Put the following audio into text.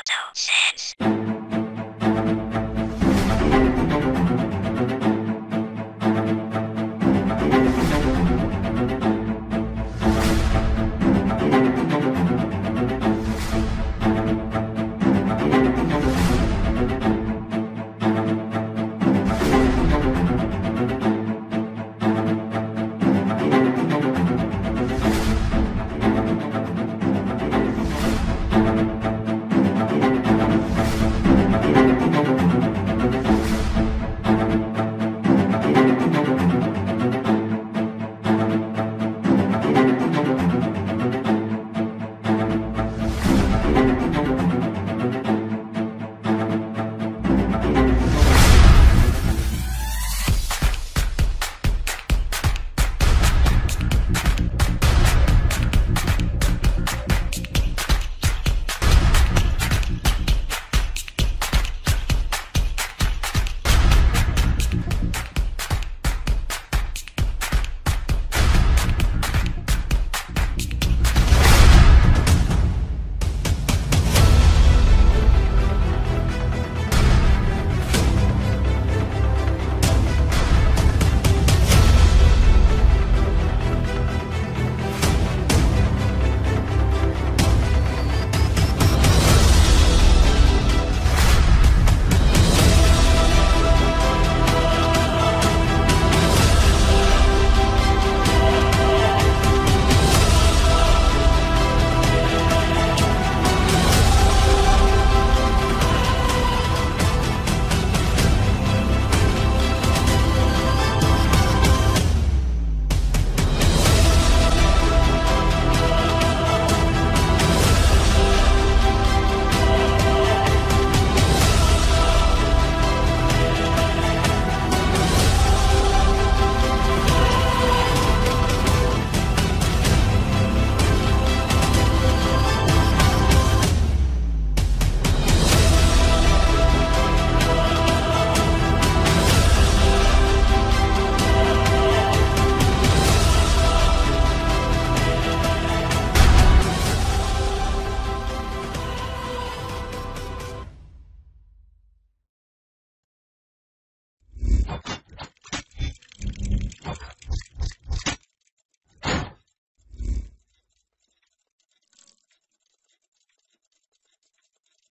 photo sense.